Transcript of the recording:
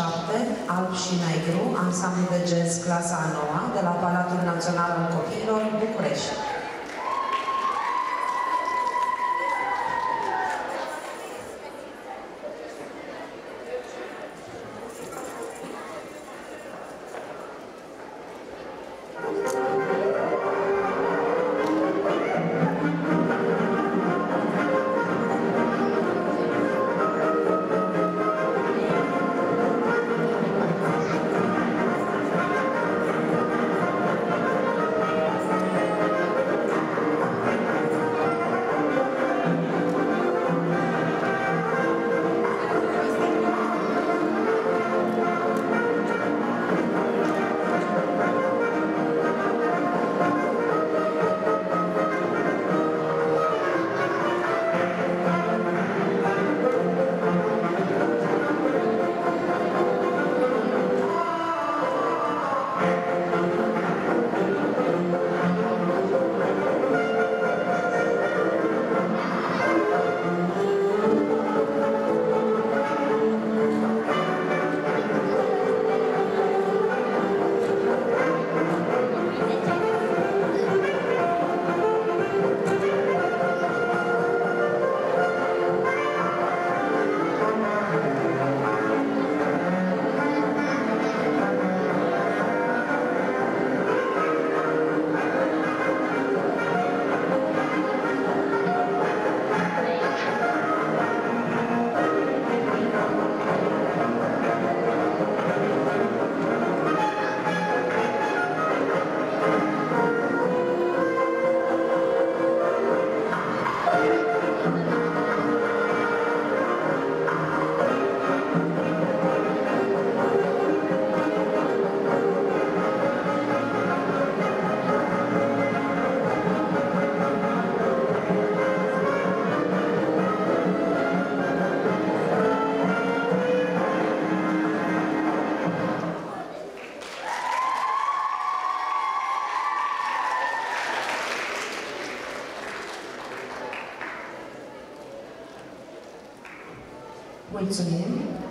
7, Alb și Negru, ansamblu de jazz clasa a noua, de la Palatul Național al Copiilor, București. Mulțumim!